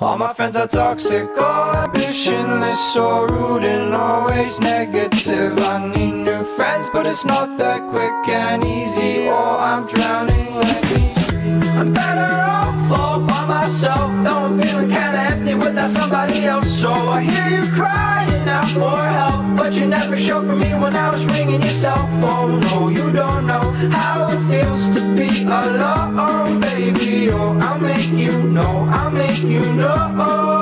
All my friends are toxic, all ambitionless, so rude and always negative. I need new friends, but it's not that quick and easy, or I'm drowning. Let me. I'm better off all by myself, though I'm feeling kinda empty without somebody else. So I hear you crying out for help, but you never showed for me when I was ringing your cell phone. Oh, no, you don't know how it feels to be alone, you know.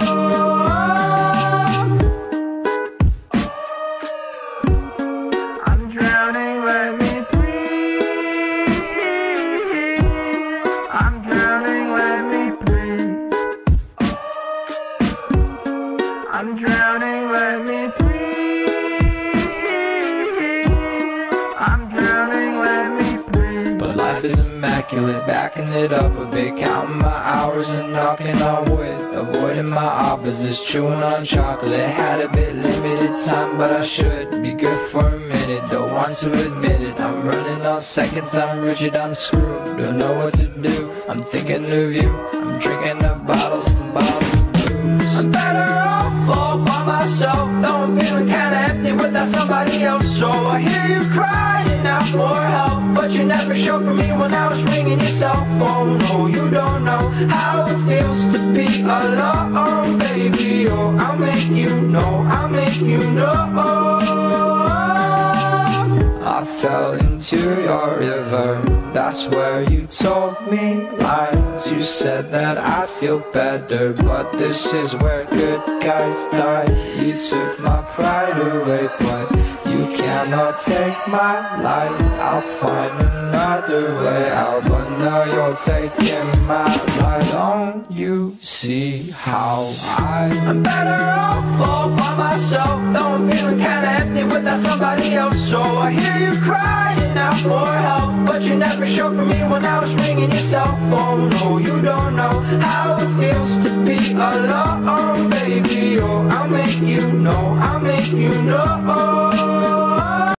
Life is immaculate, backing it up a bit, counting my hours and knocking on wood. Avoiding my opposites, chewing on chocolate. Had a bit limited time, but I should be good for a minute. Don't want to admit it. I'm running on seconds, I'm rigid, I'm screwed. Don't know what to do. I'm thinking of you. I'm drinking up bottles and bottles. I'm better off all by myself, though I'm feeling kinda empty without somebody else. So I hear you crying out for help, but you never showed for me when I was ringing your cell phone. No, you don't know how it feels to be alone, baby. Oh, I'll make you know, I'll make you know. I fell into your river. That's where you told me lies. You said that I'd feel better, but this is where good guys die. You took my pride away, but cannot take my life. I'll find another way out, but now you're taking my life. Don't you see how I? I'm better off all by myself, though I'm feeling kinda empty without somebody else. So I hear you crying out for help, but you never showed for me when I was ringing your cell phone. No, you don't know how it feels to be alone, baby. Oh, I'll make you know, I'll make you know.